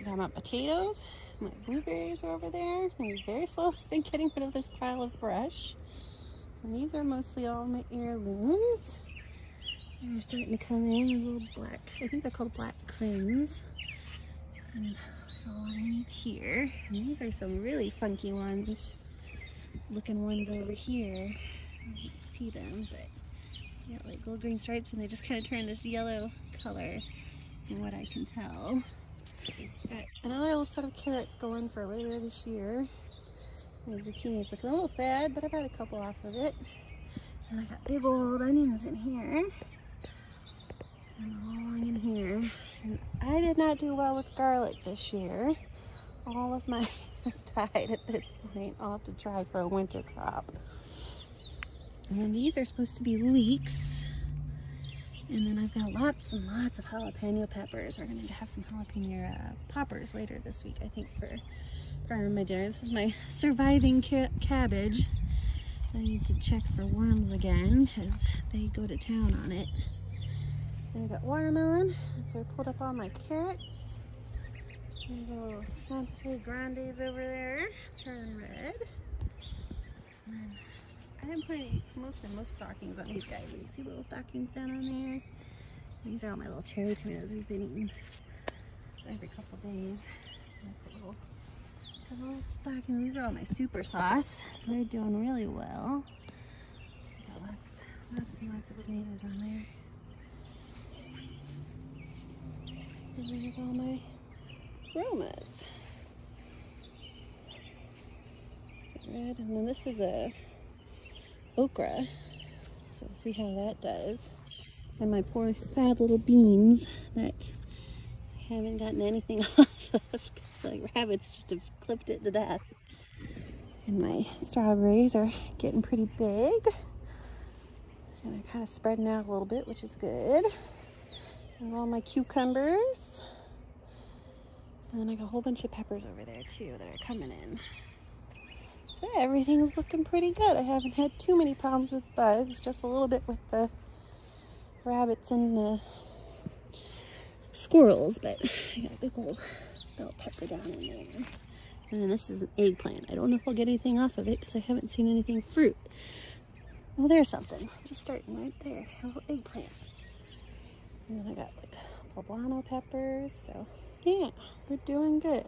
I got my potatoes. My blueberries are over there. I'm very slowly been getting rid of this pile of brush. And these are mostly all my heirlooms. They're starting to come in, a little black, I think they're called black Krims. And here. And these are some really funky ones. Looking ones over here. I don't see them, but yeah, like gold green stripes and they just kind of turn this yellow color from what I can tell. Got another little set of carrots going for later this year. My zucchini's looking a little sad, but I've had a couple off of it. And I got big old onions in here. And all in here. And I did not do well with garlic this year. All of my have died at this point. I'll have to try for a winter crop. And these are supposed to be leeks. And then I've got lots and lots of jalapeno peppers. We're going to have some jalapeno uh, poppers later this week, I think, for part of my dinner. This is my surviving ca cabbage. I need to check for worms again because they go to town on it. And I got watermelon. So I pulled up all my carrots. And little Santa Fe Grandes over there, turning red. Didn't most of most stockings on these guys. You see little stockings down on there? These are all my little cherry tomatoes we've been eating every couple days. Little, little stockings. These are all my super sauce, so they're doing really well. Got lots, lots and lots of tomatoes on there. And there's all my Romas. Red, and then this is a okra. So see how that does. And my poor sad little beans that I haven't gotten anything off of because the rabbits just have clipped it to death. And my strawberries are getting pretty big. And they're kind of spreading out a little bit, which is good. And all my cucumbers. And then I got a whole bunch of peppers over there too that are coming in. So everything's looking pretty good. I haven't had too many problems with bugs, just a little bit with the rabbits and the squirrels, but I got a big old bell pepper down in there. And then this is an eggplant. I don't know if I'll get anything off of it because I haven't seen anything fruit. Well, there's something. Just starting right there. A little eggplant. And then I got like poblano peppers. So yeah, we're doing good.